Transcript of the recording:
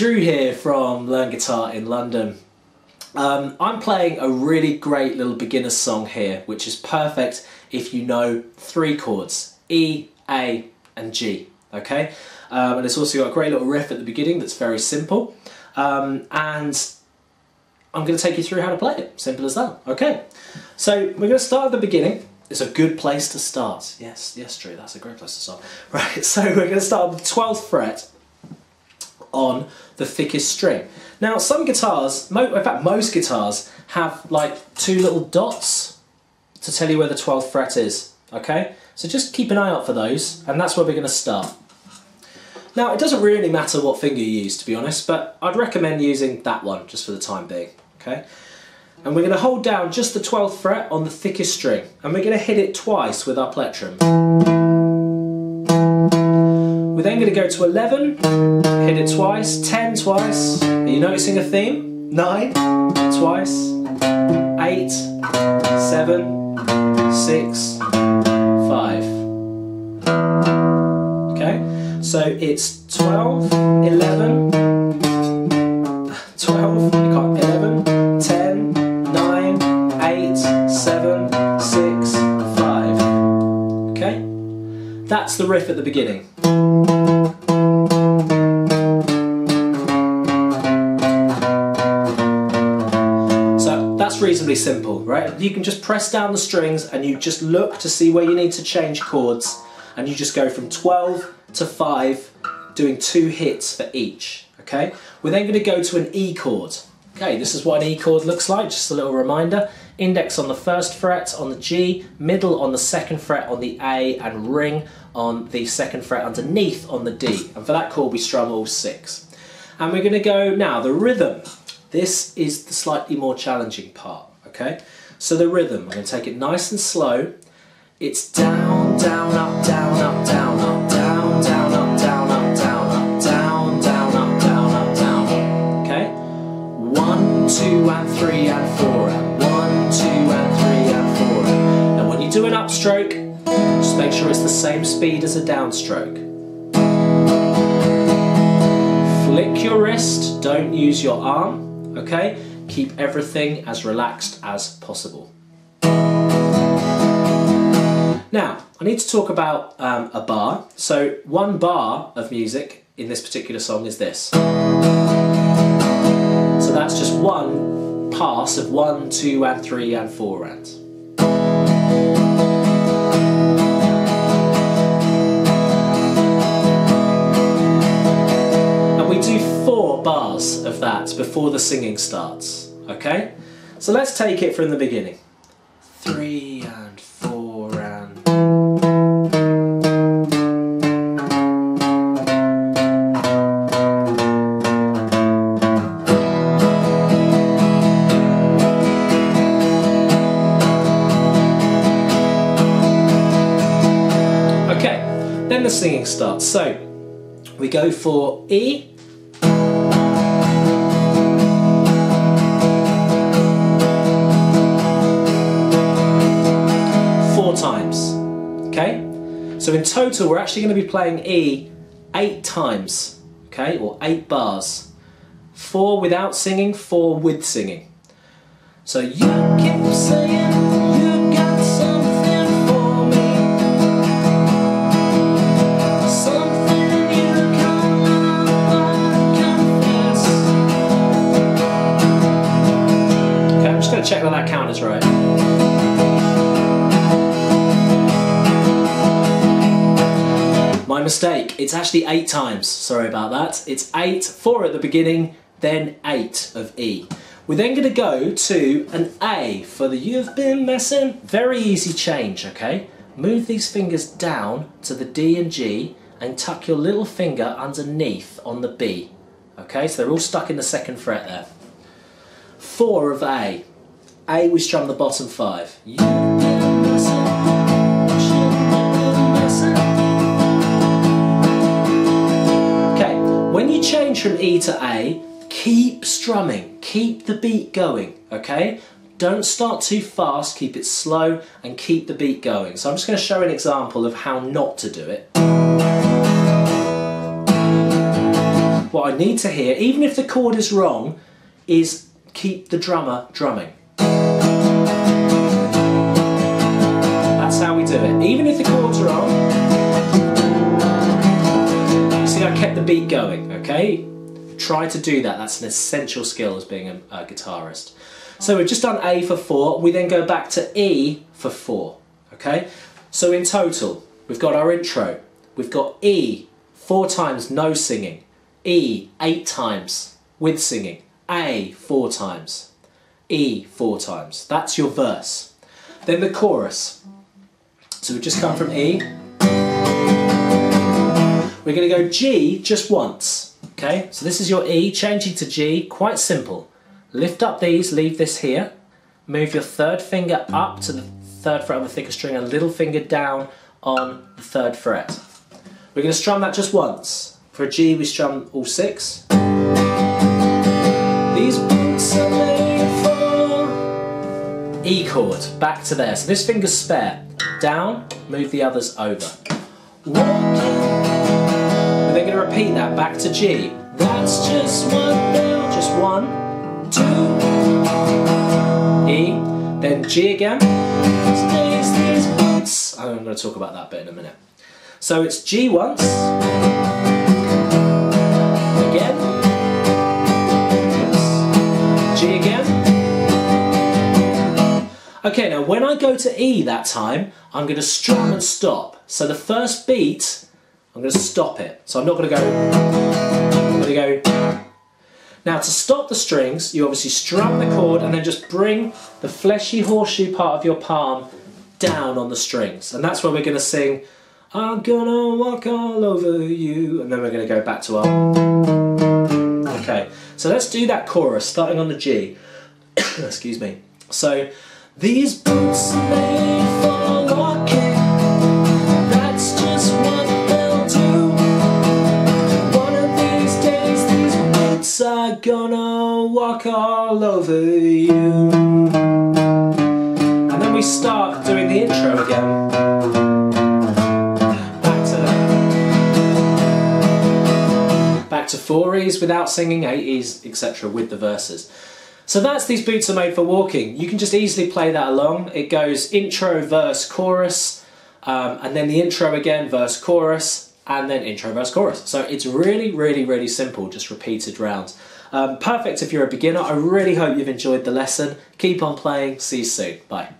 Drue here from Learn Guitar in London. Um, I'm playing a really great little beginner song here, which is perfect if you know three chords, E, A and G, okay? Um, and it's also got a great little riff at the beginning that's very simple. Um, and I'm going to take you through how to play it, simple as that, okay? So we're going to start at the beginning. It's a good place to start. Yes, yes, Drue, that's a great place to start. Right, so we're going to start with the 12th fret on the thickest string. Now some guitars, in fact most guitars, have like two little dots to tell you where the 12th fret is, okay? So just keep an eye out for those, and that's where we're going to start. Now, it doesn't really matter what finger you use, to be honest, but I'd recommend using that one, just for the time being, okay? And we're going to hold down just the 12th fret on the thickest string, and we're going to hit it twice with our plectrum. We're then going to go to 11, hit it twice, 10 twice. Are you noticing a theme? 9, twice, 8, 7, six, five. Okay, so it's 12, 11, 12, 11, 10, 9, 8, 7, 6, 5. Okay, that's the riff at the beginning. Reasonably simple, right? You can just press down the strings and you just look to see where you need to change chords and you just go from 12 to 5 doing two hits for each, okay? We're then going to go to an E chord. Okay, this is what an E chord looks like, just a little reminder. Index on the first fret on the G, middle on the second fret on the A, and ring on the second fret underneath on the D. And for that chord we strum all six. And we're going to go now, the rhythm. This is the slightly more challenging part, okay? So the rhythm, I'm going to take it nice and slow. It's down, down, up, down, up, down, up, down, down, up, down, up, down, up, down, down, up, down, up, down. Okay? One, two, and three, and four, and one, two, and three, and four. Now when you do an upstroke, just make sure it's the same speed as a downstroke. Flick your wrist, don't use your arm okay? Keep everything as relaxed as possible. Now, I need to talk about um, a bar. So one bar of music in this particular song is this. So that's just one pass of one, two, and three, and four rounds. That before the singing starts, okay? So let's take it from the beginning. Three and four and... Okay, then the singing starts. So, we go for E, So in total, we're actually going to be playing E eight times, okay, or eight bars. Four without singing, four with singing. So you keep saying you got something for me. Something you confess. Okay, I'm just going to check that that count is right. My mistake. It's actually eight times. Sorry about that. It's eight, four at the beginning, then eight of E. We're then going to go to an A for the You've Been Messing. Very easy change, okay? Move these fingers down to the D and G and tuck your little finger underneath on the B. Okay, so they're all stuck in the second fret there. Four of A. A, we strum the bottom five. You from E to A, keep strumming, keep the beat going, okay? Don't start too fast, keep it slow and keep the beat going. So I'm just going to show an example of how not to do it. What I need to hear, even if the chord is wrong, is keep the drummer drumming. That's how we do it. Even if the chord's are wrong, beat going, okay? Try to do that. That's an essential skill as being a, a guitarist. So we've just done A for four. We then go back to E for four, okay? So in total, we've got our intro. We've got E four times, no singing. E eight times with singing. A four times. E four times. That's your verse. Then the chorus. So we've just come from E. We're going to go G just once. Okay, so this is your E, changing to G, quite simple. Lift up these, leave this here. Move your third finger up to the third fret of the thicker string and little finger down on the third fret. We're going to strum that just once. For a G, we strum all six. These boots are made for E chord, back to there. So this finger's spare. Down, move the others over. Walking repeat that back to G. That's just one note, just one, two, E, then G again. I'm going to talk about that bit in a minute. So it's G once, again, G again. Okay, now when I go to E that time, I'm going to strum and stop. So the first beat I'm going to stop it. So I'm not going to go. I'm going to go. Now to stop the strings, you obviously strum the chord and then just bring the fleshy horseshoe part of your palm down on the strings. And that's where we're going to sing, I'm gonna walk all over you. And then we're going to go back to our... Okay, so let's do that chorus starting on the G. Excuse me. So, these boots made gonna walk all over you. And then we start doing the intro again. Back to back to four E's without singing, eight E's, etc. with the verses. So that's these boots are made for walking. You can just easily play that along. It goes intro, verse, chorus, um, and then the intro again, verse, chorus, and then intro, verse, chorus. So it's really, really, really simple, just repeated rounds. Um, perfect if you're a beginner. I really hope you've enjoyed the lesson. Keep on playing. See you soon. Bye.